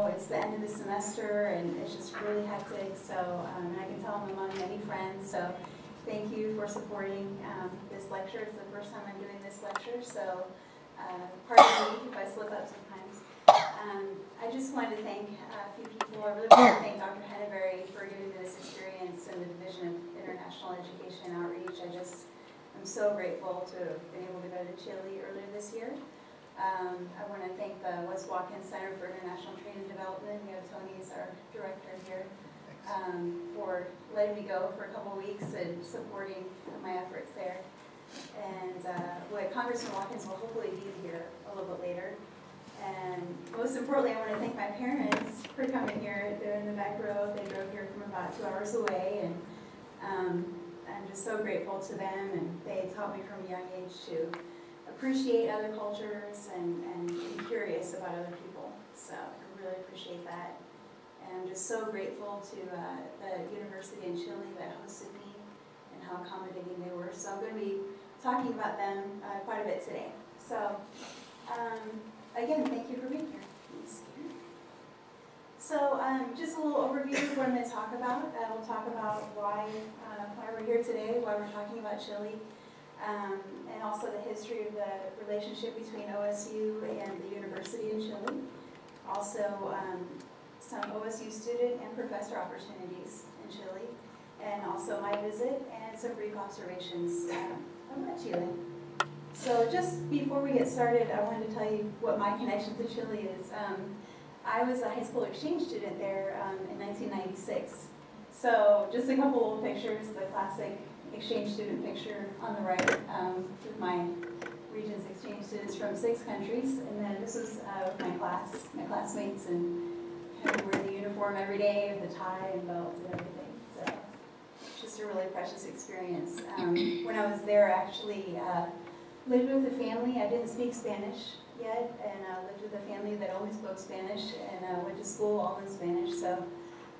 It's the end of the semester and it's just really hectic, so um, I can tell I'm among many friends. So thank you for supporting um, this lecture. It's the first time I'm doing this lecture, so uh, pardon me if I slip up sometimes. Um, I just wanted to thank a few people. I really want to thank Dr. Henneberry for giving me this experience in the Division of International Education and Outreach. I just am so grateful to have been able to go to Chile earlier this year. Um, I want to thank the Wes Watkins Center for International Training and Development. You know, Tony is our director here um, for letting me go for a couple weeks and supporting my efforts there. And uh, what Congressman Watkins will hopefully be here a little bit later. And most importantly, I want to thank my parents for coming here. They're in the back row. They drove here from about two hours away. And um, I'm just so grateful to them. And they taught me from a young age to appreciate other cultures and, and be curious about other people. So I really appreciate that. And I'm just so grateful to uh, the university in Chile that hosted me and how accommodating they were. So I'm going to be talking about them uh, quite a bit today. So um, again, thank you for being here. So um, just a little overview of what I'm going to talk about. Uh, we'll talk about why, uh, why we're here today, why we're talking about Chile, um, and also the history of the relationship between OSU and the university in Chile. Also, um, some OSU student and professor opportunities in Chile, and also my visit and some brief observations um, about Chile. So just before we get started, I wanted to tell you what my connection to Chile is. Um, I was a high school exchange student there um, in 1996. So just a couple of pictures, the classic exchange student picture on the right um, with my Regents exchange students from six countries. And then this was uh, with my class, my classmates, and of wear the uniform every day with the tie and belt and everything. So just a really precious experience. Um, when I was there, I actually uh, lived with a family. I didn't speak Spanish yet, and I lived with a family that only spoke Spanish, and went to school all in Spanish. So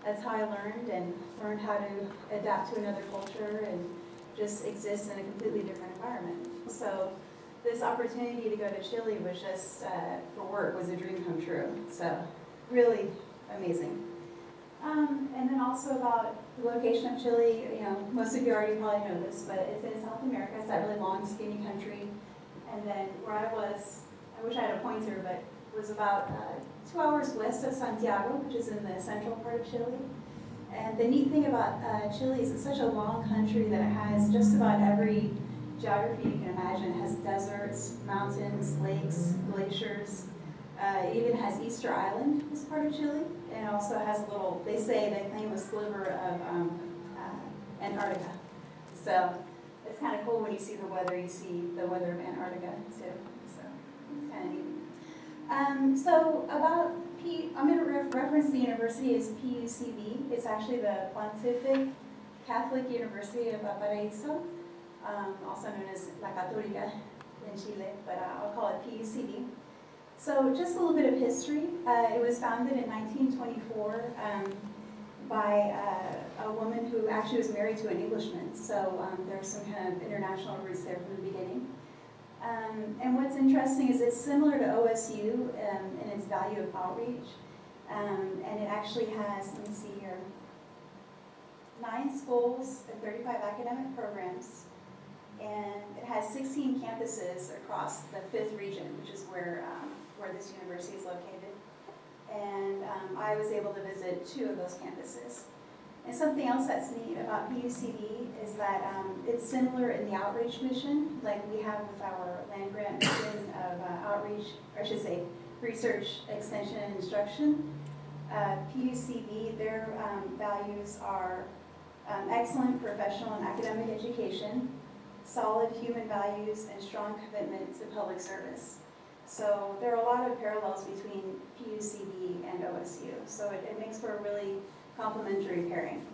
that's how I learned and learned how to adapt to another culture and just exists in a completely different environment. So this opportunity to go to Chile was just, uh, for work, was a dream come true. So really amazing. Um, and then also about the location of Chile, you know, most of you already probably know this, but it's in South America. It's that really long, skinny country. And then where I was, I wish I had a pointer, but was about uh, two hours west of Santiago, which is in the central part of Chile. And the neat thing about uh, Chile is it's such a long country that it has just about every geography you can imagine. It has deserts, mountains, lakes, glaciers. Uh, it even has Easter Island as part of Chile. And it also has a little, they say they claim a sliver of um, uh, Antarctica. So it's kind of cool when you see the weather, you see the weather of Antarctica too. So it's kind of neat. Um, so about I'm going to re reference the university as PUCV. It's actually the Pontific Catholic University of Valparaiso, um, also known as La Católica in Chile, but uh, I'll call it PUCV. So just a little bit of history. Uh, it was founded in 1924 um, by uh, a woman who actually was married to an Englishman. So um, there's some kind of international roots there from the beginning. Um, and what's interesting is it's similar to OSU um, in its value of outreach. Um, and it actually has, let me see here, nine schools and 35 academic programs. And it has 16 campuses across the fifth region, which is where, um, where this university is located. And um, I was able to visit two of those campuses. And something else that's neat about PUCV is that um, it's similar in the outreach mission, like we have with our land grant mission of uh, outreach, or I should say, research, extension, and instruction. Uh, PUCV, their um, values are um, excellent professional and academic education, solid human values, and strong commitment to public service. So there are a lot of parallels between PUCV and OSU. So it, it makes for a really complementary pairing.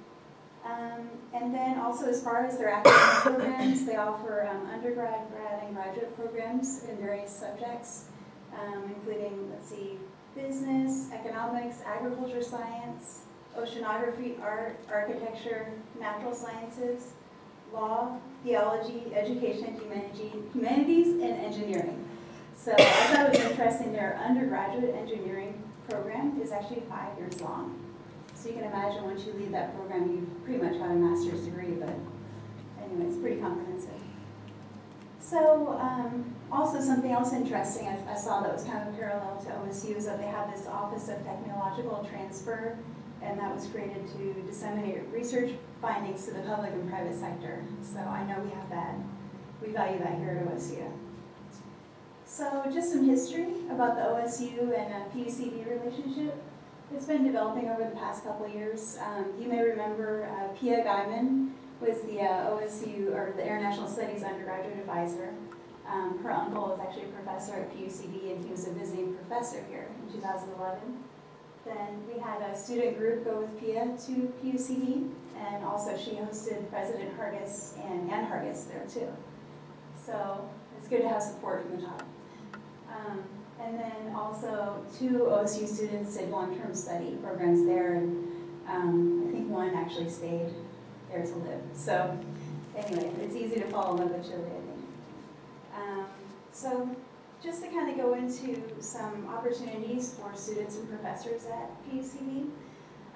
Um, and then also as far as their academic programs, they offer um, undergrad, grad, and graduate programs in various subjects, um, including, let's see, business, economics, agriculture science, oceanography, art, architecture, natural sciences, law, theology, education, humanities, and engineering. So I thought it was interesting, their undergraduate engineering program is actually five years long. So you can imagine once you leave that program, you've pretty much got a master's degree, but anyway, it's pretty comprehensive. So, um, also something else interesting I, I saw that was kind of parallel to OSU is that they have this Office of Technological Transfer, and that was created to disseminate research findings to the public and private sector. So I know we have that. We value that here at OSU. So just some history about the OSU and uh, PUCV relationship. It's been developing over the past couple of years. Um, you may remember uh, Pia Guyman was the uh, OSU, or the International Studies undergraduate advisor. Um, her uncle was actually a professor at PUCV and he was a visiting professor here in 2011. Then we had a student group go with Pia to PUCV and also she hosted President Hargis and Ann Hargis there too. So it's good to have support from the top. Um, and then also two OSU students did long-term study programs there and um, I think one actually stayed there to live. So anyway, it's easy to fall in love with Chile, I think. Um, so just to kind of go into some opportunities for students and professors at PUCV.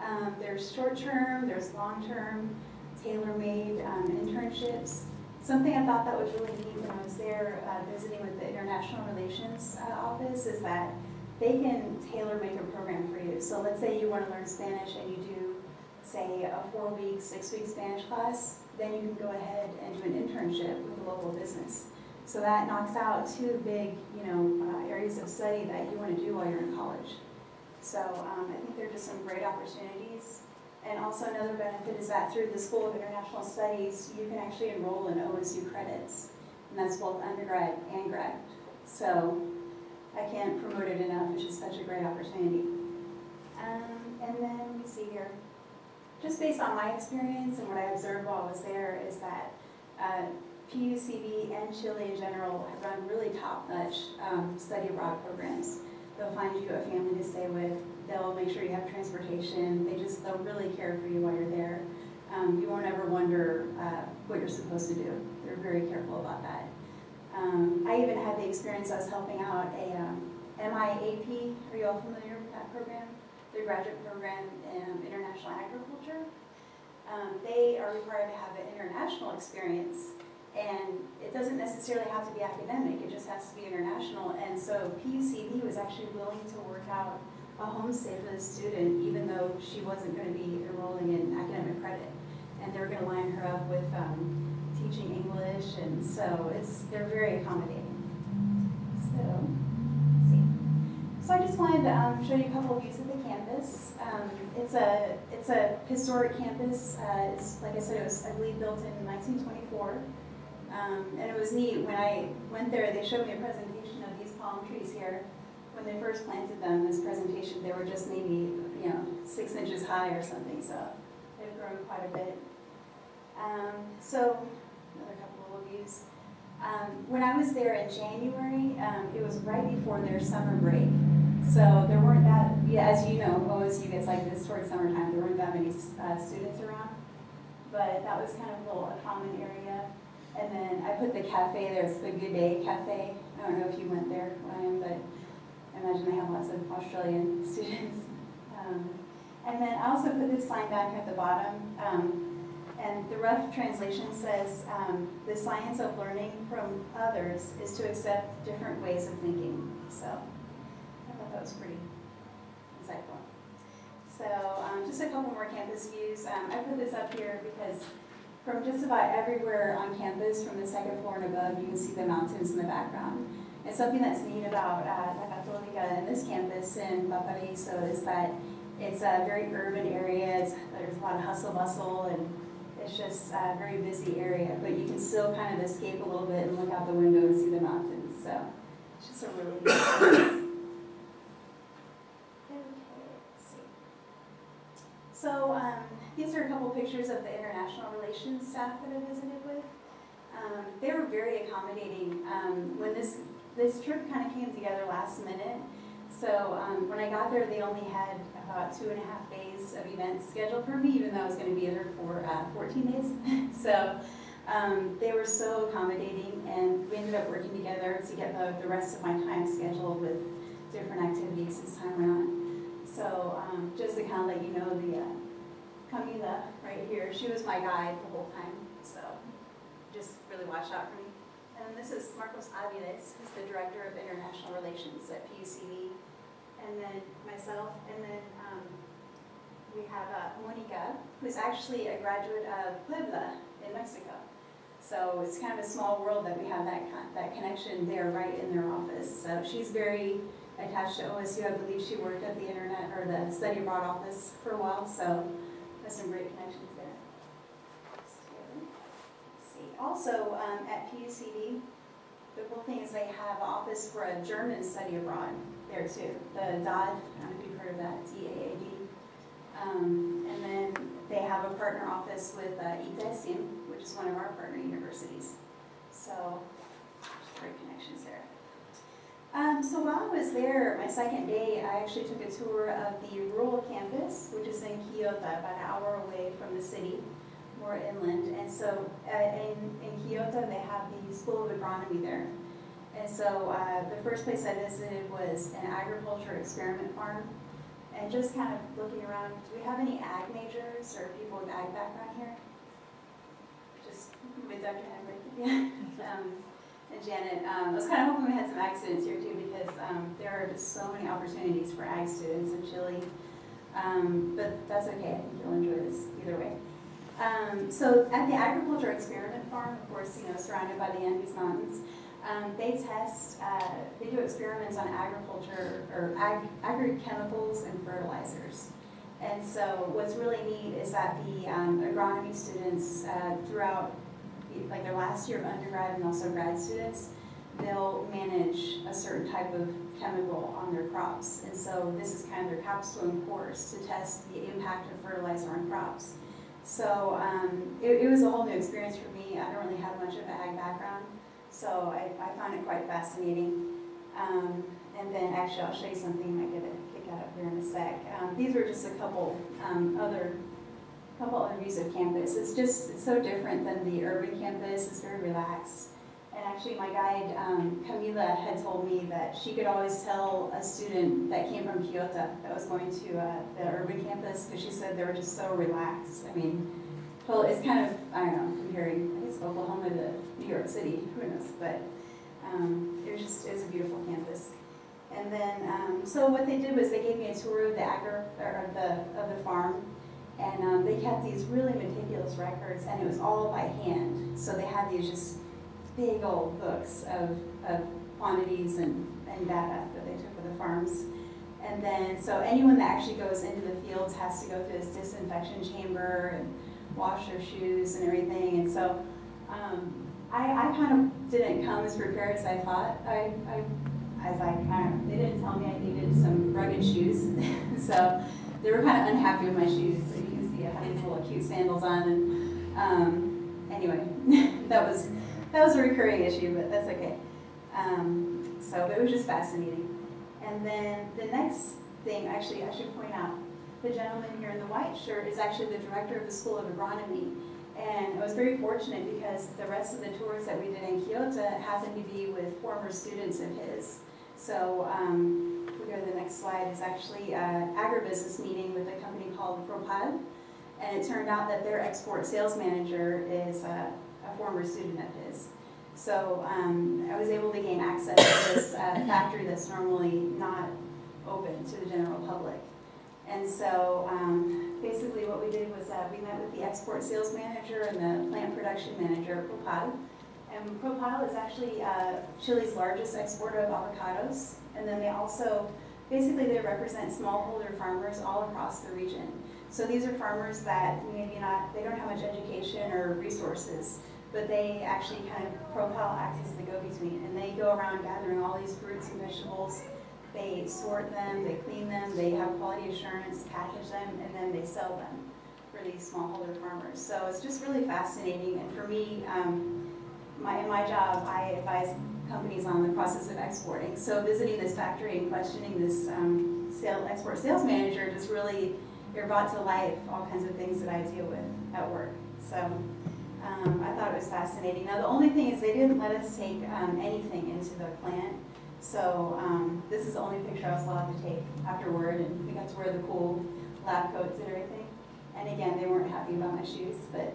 Um, there's short-term, there's long-term, tailor-made um, internships. Something I thought that was really neat when I was there uh, visiting with the International Relations uh, Office is that they can tailor-make a program for you. So let's say you want to learn Spanish and you do say, a four-week, six-week Spanish class, then you can go ahead and do an internship with a local business. So that knocks out two big, you know, uh, areas of study that you want to do while you're in college. So um, I think there are just some great opportunities. And also another benefit is that through the School of International Studies, you can actually enroll in OSU credits. And that's both undergrad and grad. So I can't promote it enough. It's just such a great opportunity. Um, and then let me see here just based on my experience and what I observed while I was there, is that uh, PUCV and Chile in general have run really top-notch um, study abroad programs. They'll find you a family to stay with. They'll make sure you have transportation. They just, they'll really care for you while you're there. Um, you won't ever wonder uh, what you're supposed to do. They're very careful about that. Um, I even had the experience, I was helping out a um, MIAP. Are you all familiar with that program? The graduate program in international agriculture. Um, they are required to have an international experience and it doesn't necessarily have to be academic, it just has to be international. And so PUCV was actually willing to work out a homestay for the student even though she wasn't going to be enrolling in academic credit. And they were going to line her up with um, teaching English and so it's they're very accommodating. So, see. so I just wanted to um, show you a couple of views of the campus. Um, it's a it's a historic campus. Uh, it's like I said, it was I believe built in 1924, um, and it was neat when I went there. They showed me a presentation of these palm trees here. When they first planted them, this presentation, they were just maybe you know six inches high or something. So they've grown quite a bit. Um, so another couple of views. Um, when I was there in January, um, it was right before their summer break. So there weren't that, yeah, as you know, OSU gets like this towards summertime, there weren't that many uh, students around. But that was kind of a little a common area. And then I put the cafe there, it's the Good Day Cafe. I don't know if you went there, Ryan, but I imagine they have lots of Australian students. Um, and then I also put this sign down here at the bottom. Um, and the rough translation says, um, the science of learning from others is to accept different ways of thinking. So I thought that was pretty insightful. So um, just a couple more campus views. Um, I put this up here because from just about everywhere on campus, from the second floor and above, you can see the mountains in the background. And something that's neat about uh, La Católica and this campus in Valparaíso is that it's a very urban area. It's, there's a lot of hustle bustle and it's just a very busy area, but you can still kind of escape a little bit and look out the window and see the mountains. So it's just a really good place. So um, these are a couple pictures of the international relations staff that I visited with. Um, they were very accommodating. Um, when this this trip kind of came together last minute, so um, when I got there, they only had about two and a half days of events scheduled for me, even though I was going to be there for uh, 14 days. so um, they were so accommodating, and we ended up working together to get the, the rest of my time scheduled with different activities this time around. so, um, just to kind of let you know, the, uh, Camila right here, she was my guide the whole time, so just really watch out for me. And this is Marcos Aviles, who's the Director of International Relations at PUCV. And then myself, and then um, we have uh, Monica, who's actually a graduate of Puebla in Mexico. So it's kind of a small world that we have that, con- that connection there right in their office. So she's very attached to OSU. I believe she worked at the internet or the study abroad office for a while, so some great connections there. See. Also, um, at PUCV, the cool thing is they have an office for a German study abroad there too. The DAAD, I don't know if you've heard of that, D-A-A-D. Um, and then they have a partner office with uh, ITESIM, which is one of our partner universities. So, great connections there. Um, so while I was there, my second day, I actually took a tour of the rural campus, which is in Quillota, about an hour away from the city, more inland. And so uh, in, in Quillota, they have the School of Agronomy there. And so uh, the first place I visited was an agriculture experiment farm. And just kind of looking around, do we have any ag majors or people with ag background here? Just with Dr. Henry, yeah. Um, and Janet, um, I was kind of hoping we had some ag students here too because um, there are just so many opportunities for ag students in Chile. Um, but that's okay, I you'll enjoy this either way. Um, so at the agriculture experiment farm, of course, you know, surrounded by the Andes Mountains, um, they test, uh, they do experiments on agriculture or ag, agrochemicals and fertilizers. And so what's really neat is that the um, agronomy students uh, throughout like their last year of undergrad and also grad students, they'll manage a certain type of chemical on their crops. And so this is kind of their capstone course to test the impact of fertilizer on crops. So um, it, it, was a whole new experience for me. I don't really have much of an ag background, so I, I found it quite fascinating. Um, and then actually I'll show you something you might get a kick out of here in a sec. Um, these were just a couple um, other couple other views of campus. It's just it's so different than the urban campus. It's very relaxed. And actually, my guide, um, Camila, had told me that she could always tell a student that came from Quillota that was going to uh, the urban campus because she said they were just so relaxed. I mean, well, it's kind of, I don't know, comparing, I guess, Oklahoma to New York City, who knows, but um, it was just, it was a beautiful campus. And then, um, so what they did was they gave me a tour of the agri, or of the, of the farm, and um, they kept these really meticulous records, and it was all by hand. So they had these just big old books of, of quantities and, and data that they took for the farms. And then, so anyone that actually goes into the fields has to go through this disinfection chamber and wash their shoes and everything. And so um, I, I kind of didn't come as prepared as I thought. I, I as I kind of, they didn't tell me I needed some rugged shoes. so they were kind of unhappy with my shoes. Cute sandals on. And um, anyway, that was that was a recurring issue, but that's okay. Um, so it was just fascinating. And then the next thing, actually, I should point out, the gentleman here in the white shirt is actually the director of the School of Agronomy. And I was very fortunate because the rest of the tours that we did in Quillota happened to be with former students of his. So um, if we go to the next slide, is actually an agribusiness meeting with a company called Propal. And it turned out that their export sales manager is a, a former student of his. So um, I was able to gain access to this uh, factory that's normally not open to the general public. And so um, basically what we did was uh, we met with the export sales manager and the plant production manager, Propal. And Propal is actually uh, Chile's largest exporter of avocados. And then they also, basically they represent smallholder farmers all across the region. So these are farmers that maybe not, they don't have much education or resources, but they actually kind of, Propal acts as the go-between. And they go around gathering all these fruits and vegetables, they sort them, they clean them, they have quality assurance, package them, and then they sell them for these smallholder farmers. So it's just really fascinating. And for me, um, my, in my job, I advise companies on the process of exporting. So visiting this factory and questioning this um, sale, export sales manager just really it brought to life all kinds of things that I deal with at work. So um, I thought it was fascinating. Now the only thing is they didn't let us take um, anything into the plant. So um, this is the only picture I was allowed to take afterward, and we got to wear the cool lab coats and everything. And again, they weren't happy about my shoes, but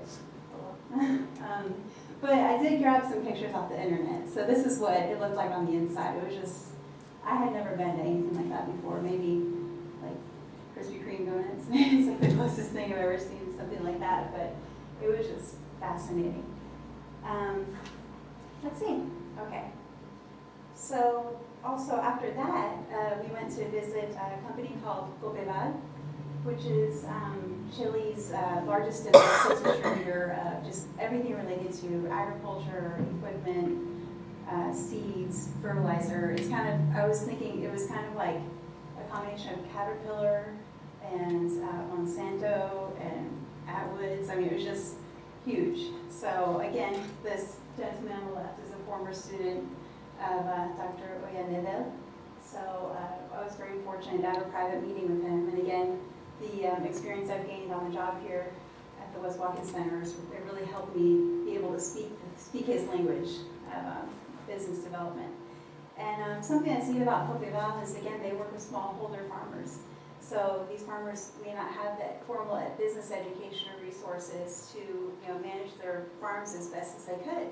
um, but I did grab some pictures off the internet. So this is what it looked like on the inside. It was just, I had never been to anything like that before. Maybe like Krispy Kreme donuts. it's like the closest thing I've ever seen, something like that. But it was just fascinating. Um, let's see. Okay. So also after that, uh, we went to visit a company called Copeval, which is um, Chile's uh, largest distributor of just everything related to agriculture, equipment, uh, seeds, fertilizer. It's kind of, I was thinking it was kind of like a combination of Caterpillar and uh, Monsanto and Atwoods. I mean, it was just huge. So again, this gentleman on the left is a former student of uh, Dr. Ollanedel. So uh, I was very fortunate to have a private meeting with him. And again, the um, experience I've gained on the job here at the Wes Watkins Center, it really helped me be able to speak speak his language of um, business development. And um, something that's neat about Copeval is, again, they work with smallholder farmers. So these farmers may not have that formal business education or resources to you know, manage their farms as best as they could.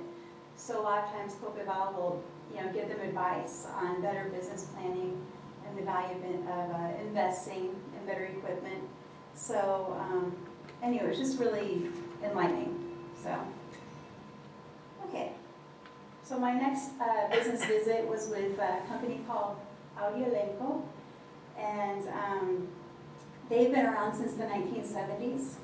So a lot of times Copeval will you know, give them advice on better business planning and the value of uh, investing better equipment. So um, anyway, it was just really enlightening. So, okay. So my next uh, business visit was with a company called Audioelenco, and um, they've been around since the 1970s.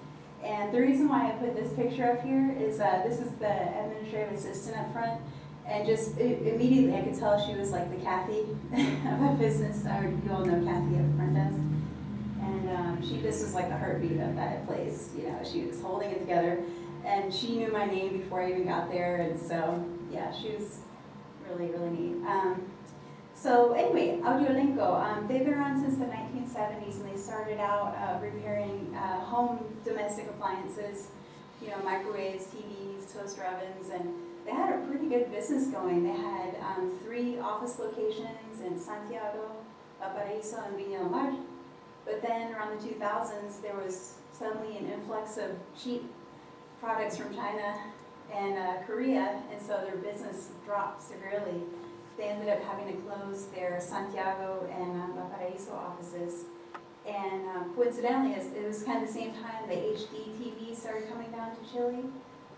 And the reason why I put this picture up here is uh, this is the administrative assistant up front. And just immediately I could tell she was like the Kathy of a business. Or you all know Kathy at the front desk. And um, she just was like the heartbeat of that place. You know, she was holding it together. And she knew my name before I even got there. And so, yeah, she was really, really neat. Um, so anyway, Audioelenco, um, they've been around since the 1970s and they started out uh, repairing uh, home domestic appliances, you know, microwaves, TVs, toaster ovens, and they had a pretty good business going. They had um, three office locations in Santiago, Valparaiso, and Viña del Mar. But then around the 2000s, there was suddenly an influx of cheap products from China and uh, Korea, and so their business dropped severely. They ended up having to close their Santiago and um, Valparaiso offices. And um, coincidentally, it was kind of the same time the HD TV started coming down to Chile.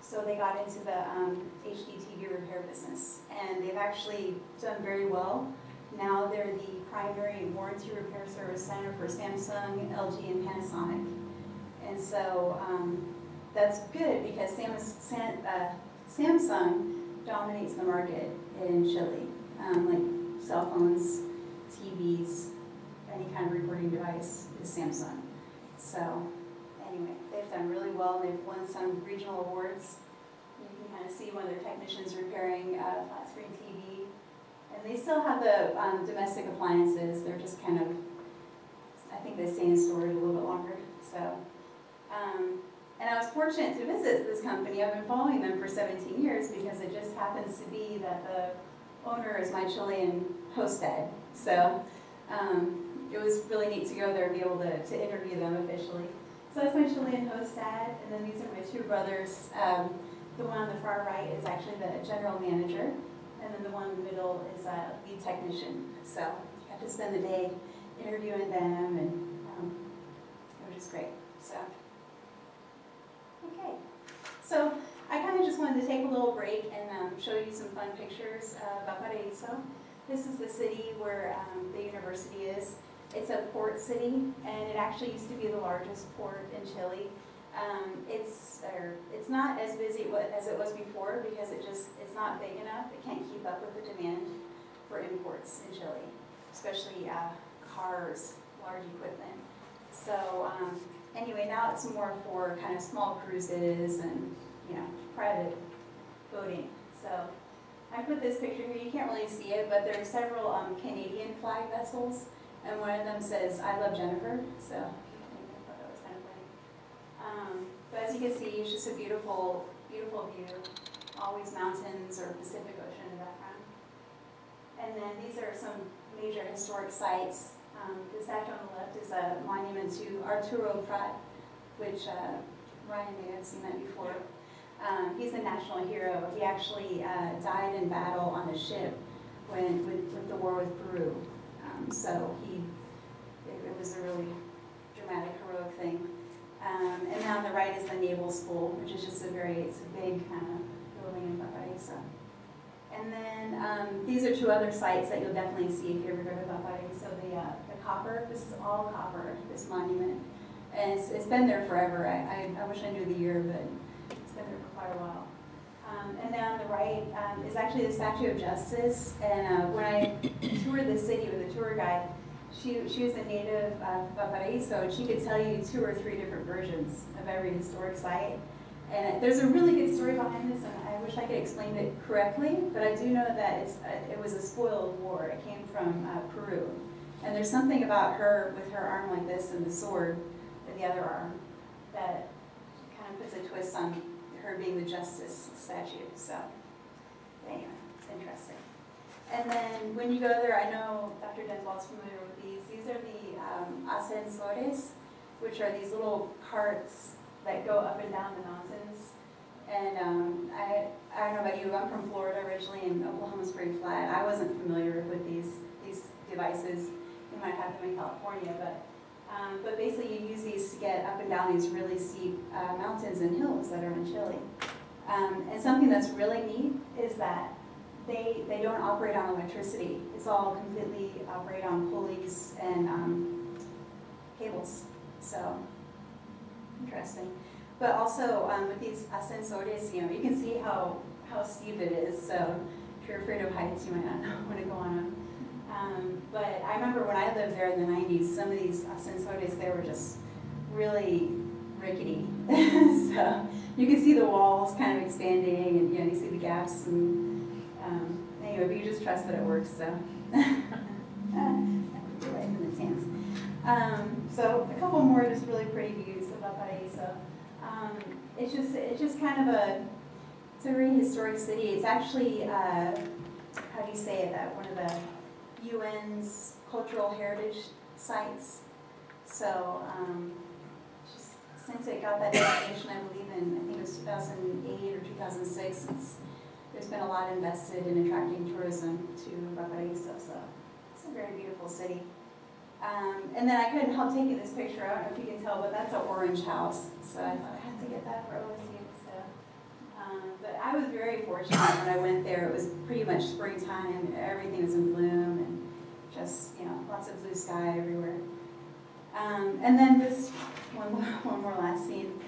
So they got into the um, HD TV repair business. And they've actually done very well. Now they're the primary warranty repair service center for Samsung, LG, and Panasonic. And so um, that's good because uh, Samsung dominates the market in Chile um, like cell phones, TVs, any kind of recording device is Samsung. So anyway, they've done really well. And they've won some regional awards. You can kind of see one of their technicians repairing a flat screen TV. And they still have the um, domestic appliances. They're just kind of, I think they stay in storage a little bit longer. So, um, and I was fortunate to visit this company. I've been following them for 17 years because it just happens to be that the owner is my Chilean host dad. So um, it was really neat to go there and be able to, to interview them officially. So that's my Chilean host dad, and then these are my two brothers. Um, the one on the far right is actually the general manager, and then the one in the middle is a lead technician. So I have to spend the day interviewing them, and um, it was just great. So, okay. So I kind of just wanted to take a little break and um, show you some fun pictures of Valparaiso. This is the city where um, the university is. It's a port city, and it actually used to be the largest port in Chile. Um, it's er, it's not as busy as it was before because it just it's not big enough. It can't keep up with the demand for imports in Chile, especially uh, cars, large equipment. So um, anyway, now it's more for kind of small cruises and you know, private boating. So I put this picture here. You can't really see it, but there are several um, Canadian flag vessels, and one of them says, I love Jennifer. So I thought that was kind of funny. Um, but as you can see, it's just a beautiful, beautiful view. Always mountains or Pacific Ocean in the background. And then these are some major historic sites. Um, the statue on the left is a monument to Arturo Prat, which uh, Ryan may have seen that before. Um, he's a national hero. He actually uh, died in battle on a ship when with, with the war with Peru. Um, so he, it, it was a really dramatic, heroic thing. Um, and then on the right is the Naval School, which is just a very, it's a big kind of building in Valparaiso. And then um, these are two other sites that you'll definitely see if you ever go to Valparaiso. The, uh, the copper, this is all copper, this monument. And it's, it's been there forever. I, I, I wish I knew the year, but it's been there for quite a while. Um, and then on the right um, is actually the Statue of Justice. And uh, when I toured the city with a tour guide, she, she was a native of Valparaiso, and she could tell you two or three different versions of every historic site. And there's a really good story behind this, and I wish I could explain it correctly, but I do know that it's, uh, it was a spoiled war. It came from uh, Peru. And there's something about her with her arm like this and the sword the other arm that kind of puts a twist on her being the justice statue. So anyway, it's interesting. And then when you go there, I know Dr. Denwall's familiar with these. These are the um, ascensores, which are these little carts that go up and down the mountains. And um, I, I don't know about you, I'm from Florida originally, and Oklahoma's pretty flat. I wasn't familiar with these, these devices. You might have them in California, but um, but basically you use these to get up and down these really steep uh, mountains and hills that are in Chile. Um, and something that's really neat is that they, they don't operate on electricity. It's all completely operate on pulleys and um, cables. So, interesting. But also um, with these ascensores, you know, you can see how, how steep it is. So if you're afraid of heights, you might not want to go on them. Um, but I remember when I lived there in the 90s, some of these ascensores, they were just really rickety. so you can see the walls kind of expanding and you know, you see the gaps and um, anyway, but you just trust that it works, so. life in its hands. Um, so a couple more just really pretty views of Valparaiso. Um, it's just it's just kind of a it's a very historic city. It's actually uh, how do you say it? Uh, one of the UN's cultural heritage sites. So um, just, since it got that designation, I believe in I think it was 2008 or 2006. It's there's been a lot invested in attracting tourism to Valparaiso, so it's a very beautiful city. Um, and then I couldn't help taking this picture. I don't know if you can tell, but that's an orange house. So I thought I had to get that for OSU. So, um, but I was very fortunate when I went there. It was pretty much springtime. Everything was in bloom and just, you know, lots of blue sky everywhere. Um, and then this one, one more last scene.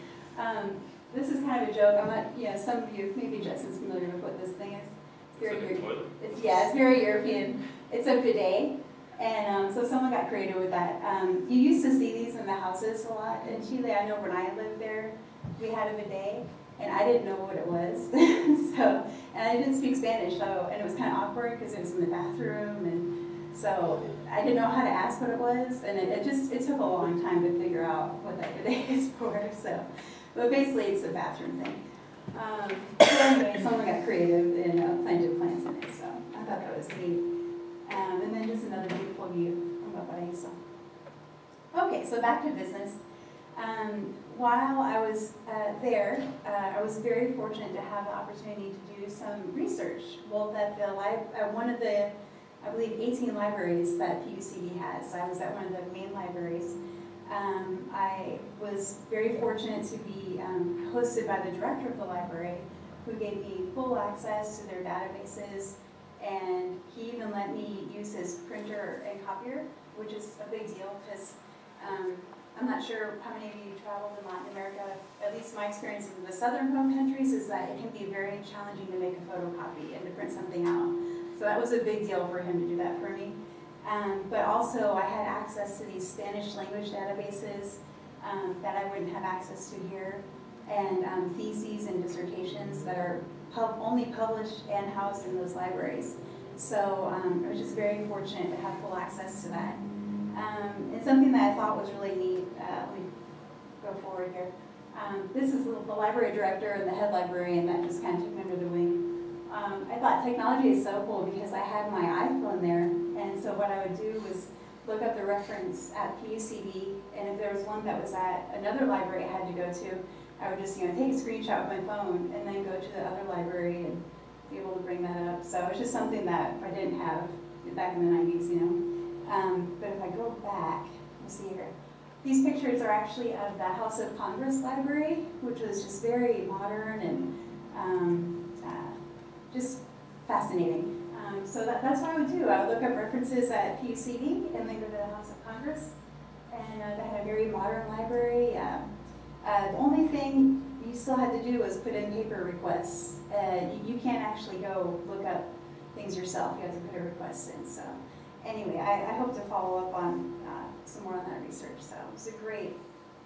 This is kind of a joke. I'm not, you know, some of you, maybe Justin's familiar with what this thing is. It's very It's like European. toilet? It's, yeah, it's very European. It's a bidet. And um, so someone got creative with that. Um, you used to see these in the houses a lot in Chile. I know when I lived there, we had a bidet, and I didn't know what it was. so, and I didn't speak Spanish, so, and it was kind of awkward because it was in the bathroom, and so I didn't know how to ask what it was, and it, it just, it took a long time to figure out what that bidet is for, so. But basically, it's a bathroom thing. Um, so anyway, someone got creative and uh, planted plants in it, so I thought that was neat. Um, and then just another beautiful view from Valparaiso. Okay, so back to business. Um, while I was uh, there, uh, I was very fortunate to have the opportunity to do some research, both at the at one of the, I believe, 18 libraries that PUCV has. I was at one of the main libraries. Um, I was very fortunate to be um, hosted by the director of the library, who gave me full access to their databases, and he even let me use his printer and copier, which is a big deal because um, I'm not sure how many of you traveled in Latin America. At least my experience in the southern home countries is that it can be very challenging to make a photocopy and to print something out. So that was a big deal for him to do that for me. Um, but also I had access to these Spanish language databases um, that I wouldn't have access to here, and um, theses and dissertations that are pub only published and housed in those libraries. So um, I was just very fortunate to have full access to that. Um, and something that I thought was really neat, uh, let me go forward here. Um, this is the, library director and the head librarian that just kind of took me under the wing I thought technology is so cool because I had my iPhone there, and so what I would do was look up the reference at PUCV, and if there was one that was at another library I had to go to, I would just, you know, take a screenshot with my phone and then go to the other library and be able to bring that up. So it's just something that I didn't have back in the 90s, you know. Um, but if I go back, let's see here. These pictures are actually of the House of Congress Library, which was just very modern and um, uh, just fascinating. Um, so that, that's what I would do. I would look up references at PUCV and then go to the House of Congress. And uh, they had a very modern library. Uh, uh, the only thing you still had to do was put in paper requests. Uh, you, you, can't actually go look up things yourself. You have to put a request in. So anyway, I, I hope to follow up on uh, some more on that research. So it was a great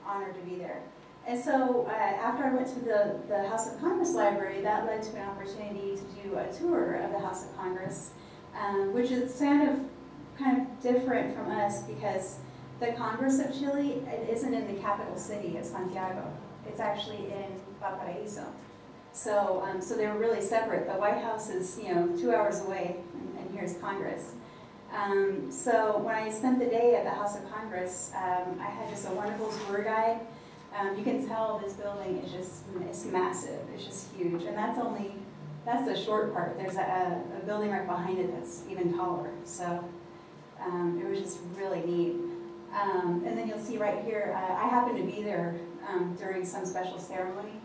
honor to be there. And so uh, after I went to the, the House of Congress Library, that led to an opportunity to do a tour of the House of Congress, um, which is kind of kind of different from us because the Congress of Chile it isn't in the capital city of Santiago. It's actually in Valparaiso. So, um, so they were really separate. The White House is, you know, two hours away, and, and here's Congress. Um, so when I spent the day at the House of Congress, um, I had just a wonderful tour guide. Um, you can tell this building is just, it's massive, it's just huge. And that's only, that's the short part. There's a, a building right behind it that's even taller. So um, it was just really neat. Um, and then you'll see right here, uh, I happened to be there um, during some special ceremony.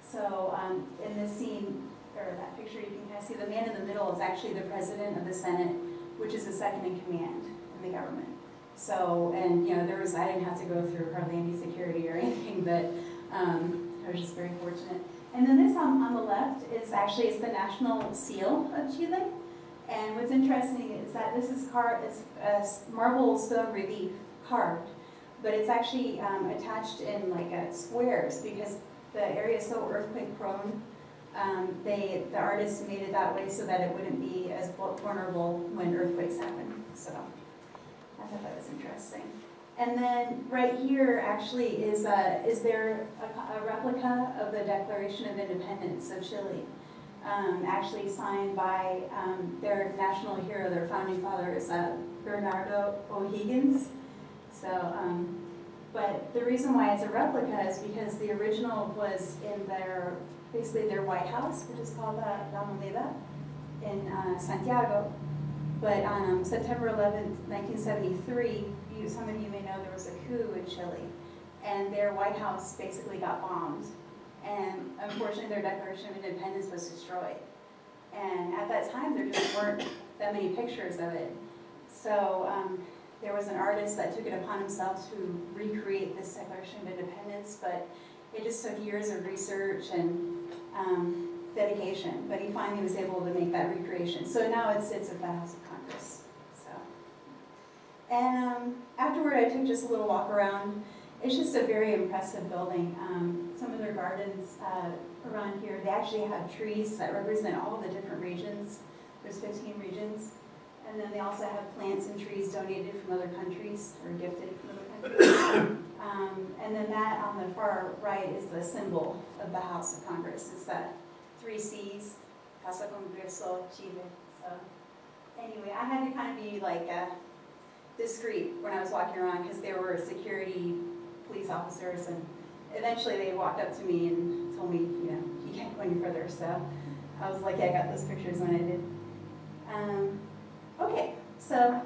So um, in this scene, or that picture, you can kind of see the man in the middle is actually the president of the Senate, which is the second in command in the government. So, and you know, there was, I didn't have to go through hardly any security or anything, but um, I was just very fortunate. And then this on, on the left is actually, it's the national seal of Chile. And what's interesting is that this is carved, it's a marble stone relief carved, but it's actually um, attached in like a squares because the area is so earthquake prone. Um, they, the artists made it that way so that it wouldn't be as vulnerable when earthquakes thought that was interesting. And then right here actually is, uh, is there a, a, replica of the Declaration of Independence of Chile, um, actually signed by um, their national hero, their founding father is uh, Bernardo O'Higgins. So, um, but the reason why it's a replica is because the original was in their, basically their White House, which is called La Moneda in uh, Santiago. But on um, September 11th, 1973, you, some of you may know there was a coup in Chile, and their White House basically got bombed. And unfortunately, their Declaration of Independence was destroyed. And at that time, there just weren't that many pictures of it. So um, there was an artist that took it upon himself to recreate this Declaration of Independence, but it just took years of research and um, dedication, but he finally was able to make that recreation. So now it sits at the House of Congress. So, And um, afterward, I took just a little walk around. It's just a very impressive building. Um, some of their gardens uh, around here, they actually have trees that represent all the different regions. There's 15 regions. And then they also have plants and trees donated from other countries or gifted from other countries. um, and then that on the far right is the symbol of the House of Congress. It's that three C's, Casa Congreso, Chile. So anyway, I had to kind of be like uh, discreet when I was walking around because there were security police officers and eventually they walked up to me and told me, you know, you can't go any further. So I was like, yeah, I got those pictures when I did. Um, okay, so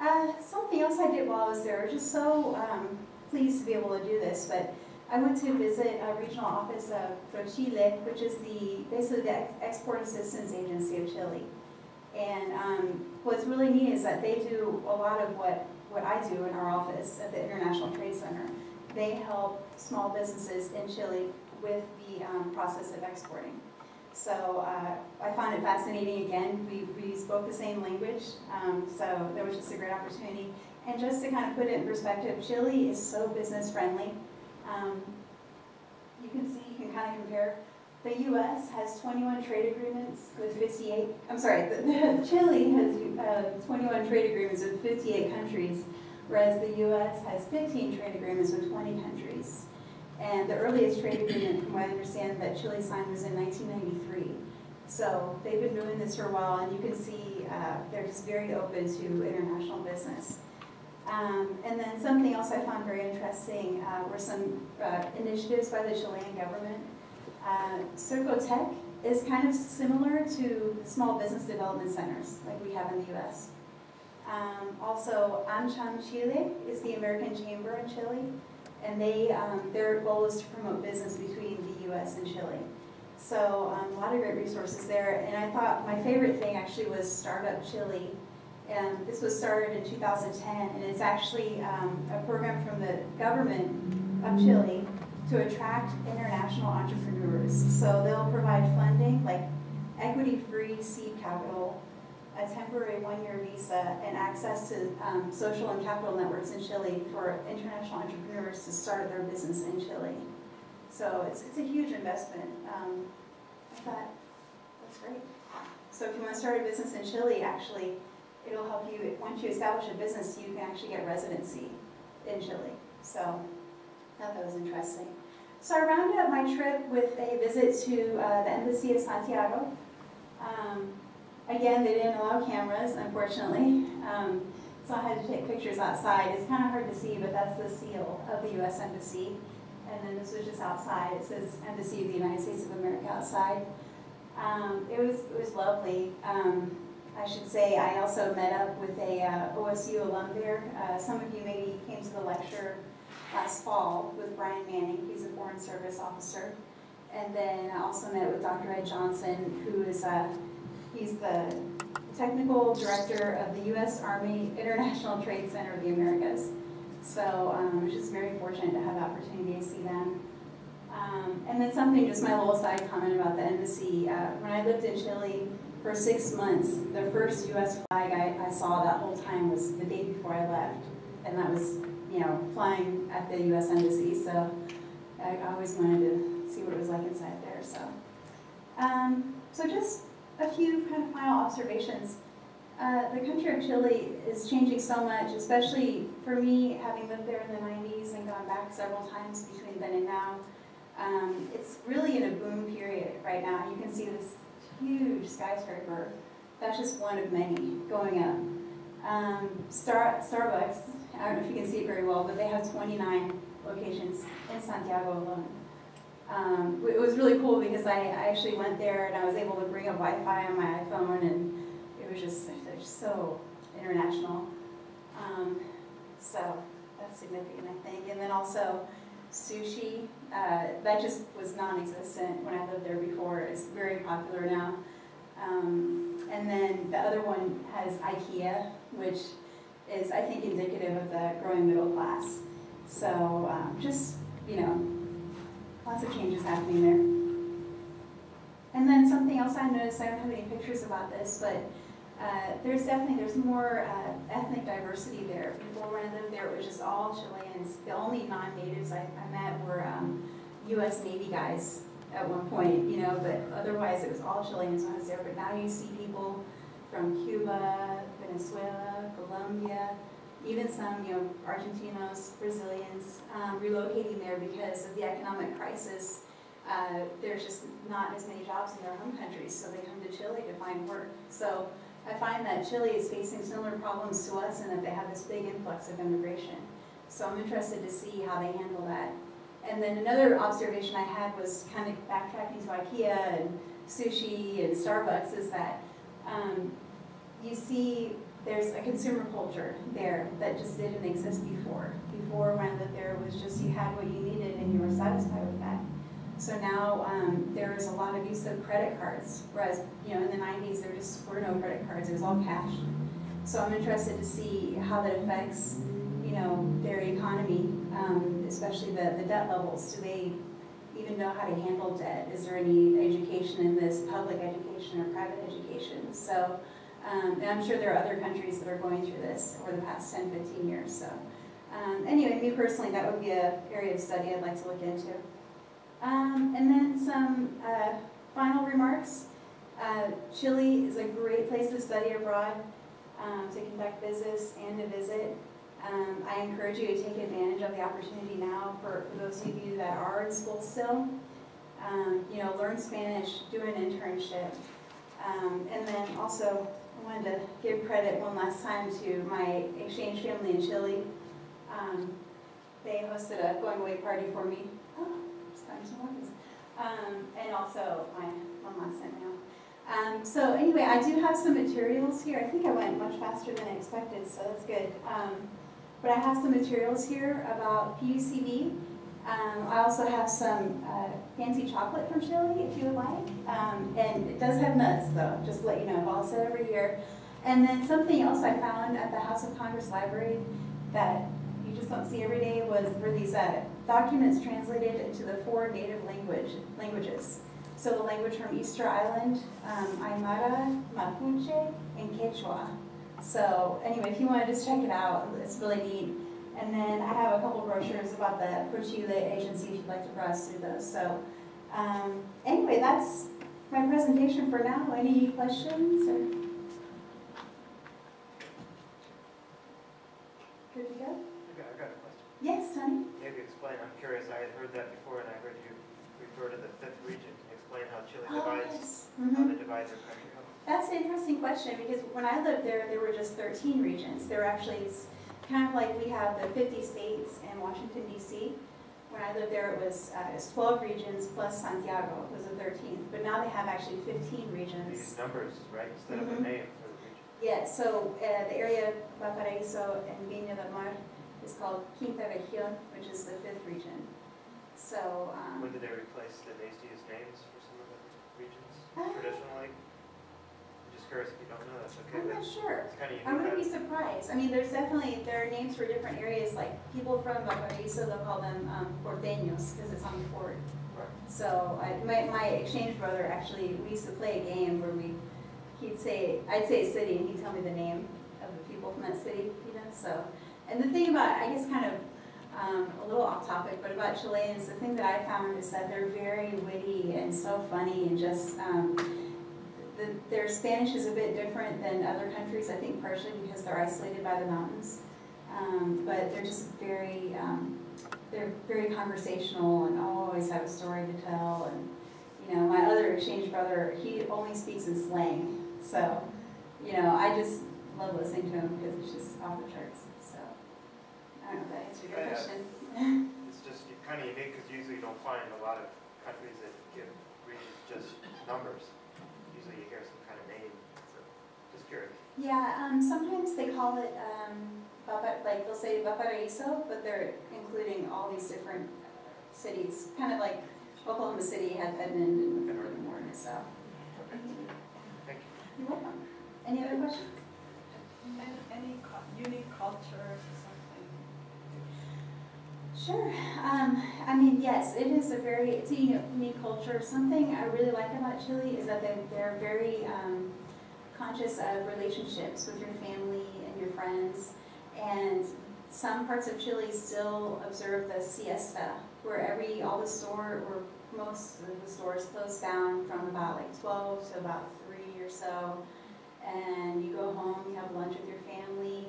uh, something else I did while I was there, just so um, pleased to be able to do this, but I went to visit a regional office of ProChile, which is the basically the Export Assistance Agency of Chile. And um, what's really neat is that they do a lot of what, what I do in our office at the International Trade Center. They help small businesses in Chile with the um, process of exporting. So uh, I found it fascinating again. We, we spoke the same language, um, so there was just a great opportunity. And just to kind of put it in perspective, Chile is so business friendly. Um, you can see, you can kind of compare. The U.S. has 21 trade agreements with 58, I'm sorry, the, the Chile has uh, 21 trade agreements with 58 countries, whereas the U.S. has 15 trade agreements with 20 countries. And the earliest trade agreement, from what I understand, that Chile signed was in 1993. So they've been doing this for a while, and you can see uh, they're just very open to international business. Um, and then something else I found very interesting uh, were some uh, initiatives by the Chilean government. Uh, Sercotec is kind of similar to small business development centers like we have in the U.S. Um, also, AmCham Chile is the American Chamber in Chile, and they um, their goal is to promote business between the U.S. and Chile. So um, a lot of great resources there. And I thought my favorite thing actually was Startup Chile. And this was started in 2010, and it's actually um, a program from the government of Chile to attract international entrepreneurs. So they'll provide funding, like equity-free seed capital, a temporary one-year visa, and access to um, social and capital networks in Chile for international entrepreneurs to start their business in Chile. So it's, it's a huge investment. Um, I thought, that's great. So if you want to start a business in Chile, actually, it'll help you, once you establish a business, you can actually get residency in Chile. So I thought that was interesting. So I rounded up my trip with a visit to uh, the Embassy of Santiago. Um, again, they didn't allow cameras, unfortunately. Um, so I had to take pictures outside. It's kind of hard to see, but that's the seal of the U.S. Embassy. And then this was just outside. It says Embassy of the United States of America outside. Um, it was it was lovely. Um, I should say I also met up with a uh, OSU alum there. Uh, some of you maybe came to the lecture last fall with Brian Manning. He's a Foreign Service officer. And then I also met with Dr. Ed Johnson, who is uh, he's the technical director of the U.S. Army International Trade Center of the Americas. So um, I was just very fortunate to have the opportunity to see them. Um, and then something, just my little side comment about the embassy. Uh, when I lived in Chile for six months, the first U.S. flag I, I saw that whole time was the day before I left. And that was, you know, flying at the U.S. Embassy. So I, always wanted to see what it was like inside there. So, um, so just a few kind of final observations. Uh, the country of Chile is changing so much, especially for me, having lived there in the 90s and gone back several times between then and now. Um, it's really in a boom period right now. You can see this huge skyscraper. That's just one of many going up. Um, Star Starbucks, I don't know if you can see it very well, but they have 29 locations in Santiago alone. Um, it was really cool because I, I, actually went there and I was able to bring up Wi-Fi on my iPhone and it was just, it so international. Um, so that's significant, I think. And then also sushi, uh, that just was non-existent when I lived there before. It's very popular now. Um, and then the other one has IKEA, which is, I think, indicative of the growing middle class. So um, just, you know, lots of changes happening there. And then something else I noticed, I don't have any pictures about this, but uh, there's definitely, there's more uh, ethnic diversity there. Before when I lived there, it was just all Chileans. The only non-natives I, I, met were um, U.S. Navy guys at one point, you know, but otherwise it was all Chileans when I was there. But now you see people from Cuba, Venezuela, Colombia, even some, you know, Argentinos, Brazilians, um, relocating there because of the economic crisis. Uh, there's just not as many jobs in their home countries, so they come to Chile to find work. So I find that Chile is facing similar problems to us and that they have this big influx of immigration. So I'm interested to see how they handle that. And then another observation I had was kind of backtracking to IKEA and sushi and Starbucks is that um, you see there's a consumer culture there that just didn't exist before. Before when there, was just you had what you needed and you were satisfied with. So now um, there is a lot of use of credit cards, whereas you know in the 90s there just were no credit cards; it was all cash. So I'm interested to see how that affects you know their economy, um, especially the, the debt levels. Do they even know how to handle debt? Is there any education in this, public education or private education? So um, I'm sure there are other countries that are going through this over the past 10, 15 years. So um, anyway, me personally, that would be an area of study I'd like to look into. Um, and then some uh, final remarks. Uh, Chile is a great place to study abroad, um, to conduct business and to visit. Um, I encourage you to take advantage of the opportunity now for, for those of you that are in school still. Um, you know, learn Spanish, do an internship, Um, and then also, I wanted to give credit one last time to my exchange family in Chile. Um, they hosted a going away party for me. Got. Um, and also my one last now. Um, so anyway, I do have some materials here. I think I went much faster than I expected, so that's good. Um, but I have some materials here about PUCV. Um, I also have some uh, fancy chocolate from Chile, if you would like. Um, and it does have nuts, though, just to let you know. I'll set every year. And then something else I found at the House of Congress Library that you just don't see every day was were these uh, documents translated into the four native language languages. So the language from Easter Island, um, Aymara, Mapuche, and Quechua. So anyway, if you want to just check it out, it's really neat. And then I have a couple brochures about the ProChile agency if you'd like to browse through those. So um, anyway, that's my presentation for now. Any questions? Or? Good to go? I got, I got a question. Yes, Tony? Maybe explain, I'm curious, I had heard that before and I heard you refer to the fifth region. Explain how Chile Oh, divides, yes. how Mhm. they divide their country up. That's an interesting question because when I lived there, there were just 13 regions. There were actually, it's kind of like we have the 50 states and Washington DC. When I lived there, it was, uh, it was 12 regions plus Santiago was the 13th. But now they have actually 15 regions. These numbers, right, instead of a Mhm. name for the region. Yeah, so uh, the area of Valparaíso and Viña del Mar is called Quinta Región, which is the fifth region. So, um, When did they replace the nastiest names for some of the regions Uh, traditionally? I'm just curious if you don't know, that's okay. I'm not sure. It's kind of I wouldn't be surprised. I mean, there's definitely, there are names for different areas, like people from Valparaiso, they'll call them um, porteños, because it's on the port. Right. So, I, my, my exchange brother, actually, we used to play a game where we, he'd say, I'd say a city, and he'd tell me the name of the people from that city, you know, so. And the thing about, I guess kind of, um, a little off topic, but about Chileans, the thing that I found is that they're very witty and so funny and just, um, the, their Spanish is a bit different than other countries, I think partially because they're isolated by the mountains. Um, but they're just very, um, they're very conversational and always have a story to tell. And, you know, my other exchange brother, he only speaks in slang. So, you know, I just love listening to him because it's just off the charts. So, I don't know if that answered your Yeah. question. It's just kind of unique because usually you don't find a lot of countries that give regions just numbers. Usually you hear some kind of name, so just curious. Yeah, um, sometimes they call it, um, Valpa- like they'll say Valparaiso, but they're including all these different cities, kind of like Oklahoma City has Edmond and Livermore, so. Okay. Thank you. You're welcome. Any other questions? And any cu- unique cultures or something? Sure. Um, I mean, yes, it is a very, it's a unique culture. Something I really like about Chile is that they, they're very um, conscious of relationships with your family and your friends. And some parts of Chile still observe the siesta, where every, all the store, or most of the stores close down from about like 12 to about 3 or so. And you go home, you have lunch with your family,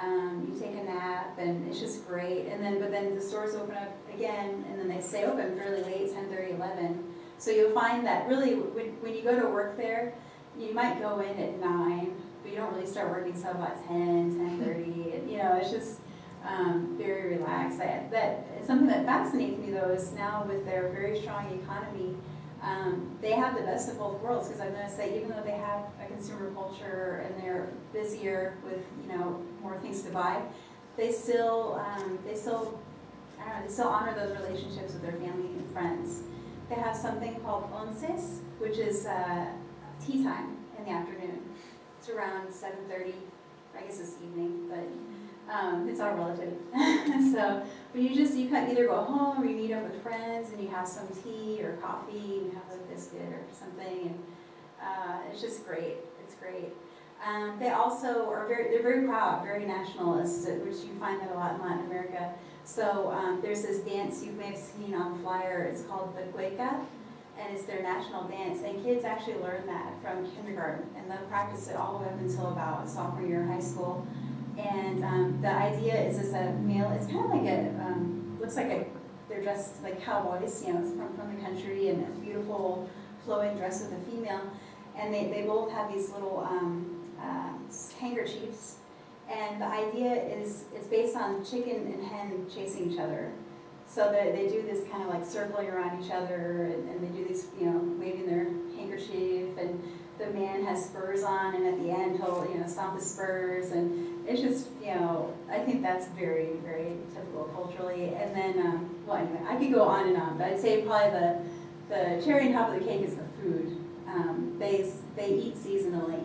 um, you take a nap, and it's just great. And then, but then the stores open up again, and then they stay open fairly late, 10, 30, 11. So you'll find that really, when, when you go to work there, you might go in at 9, but you don't really start working until about 10, 10.30. And, you know, it's just um, very relaxed. I, that, something that fascinates me, though, is now with their very strong economy, um, they have the best of both worlds because I'm going to say even though they have a consumer culture and they're busier with you know more things to buy, they still um, they still I don't know, they still honor those relationships with their family and friends. They have something called onces, which is uh, tea time in the afternoon. It's around 7:30. I guess it's evening, but um, it's all relative. so, but you just you can either go home or you meet up with friends and you have some tea or coffee and you have a biscuit or something, and uh, it's just great. It's great. Um, they also are very they're very proud, very nationalist, which you find that a lot in Latin America. So um, there's this dance you may have seen on flyer. It's called the cueca, and it's their national dance. And kids actually learn that from kindergarten, and they'll practice it all the way up until about sophomore year in high school. And um, the idea is it's a male, it's kind of like a, um, looks like a, they're dressed like cowboys, you know, from, from the country and a beautiful flowing dress with a female. and they, they both have these little um, uh, handkerchiefs. And the idea is, it's based on chicken and hen chasing each other. So they, they do this kind of like circling around each other, and, and they do these, you know, waving their handkerchief, and the man has spurs on, and at the end he'll, you know, stomp his spurs, and it's just, you know, I think that's very, very typical culturally. And then, um, well, anyway, I could go on and on, but I'd say probably the, the cherry on top of the cake is the food. Um, they, they eat seasonally,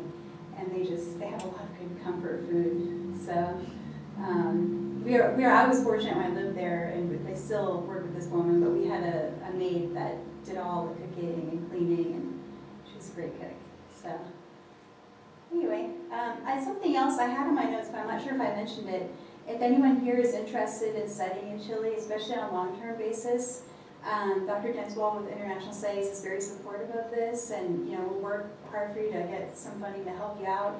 and they just, they have a lot of good comfort food. So, um, we are, we are, I was fortunate when I lived there, and I still work with this woman, but we had a, a maid that did all the cooking and cleaning, and she was a great cook, so. Anyway, um, I, something else I had in my notes, but I'm not sure if I mentioned it. If anyone here is interested in studying in Chile, especially on a long-term basis, um, Dr. Denswall with International Studies is very supportive of this, and, you know, we'll work hard for you to get some funding to help you out.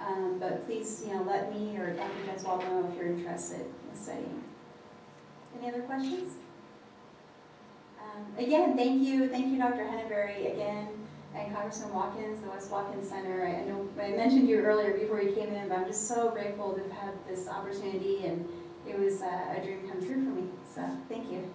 Um, but please, you know, let me or Dr. Denswall know if you're interested in studying. Any other questions? Um, again, thank you, thank you, Dr. Henneberry, again, and Congressman Watkins, the Wes Watkins Center. I know I mentioned you earlier before you came in, but I'm just so grateful to have this opportunity, and it was uh, a dream come true for me. So, thank you.